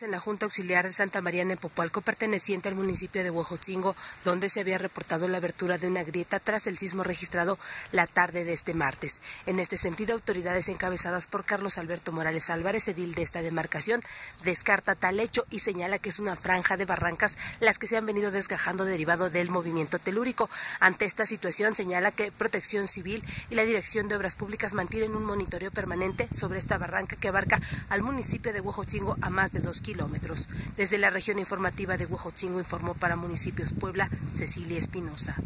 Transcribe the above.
En la Junta Auxiliar de Santa María Nepopualco, perteneciente al municipio de Huejotzingo, donde se había reportado la abertura de una grieta tras el sismo registrado la tarde de este martes. En este sentido, autoridades encabezadas por Carlos Alberto Morales Álvarez, edil de esta demarcación, descarta tal hecho y señala que es una franja de barrancas las que se han venido desgajando derivado del movimiento telúrico. Ante esta situación, señala que Protección Civil y la Dirección de Obras Públicas mantienen un monitoreo permanente sobre esta barranca que abarca al municipio de Huejotzingo a más de dos kilómetros. Desde la región informativa de Huejotzingo informó para Municipios Puebla Cecilia Espinosa.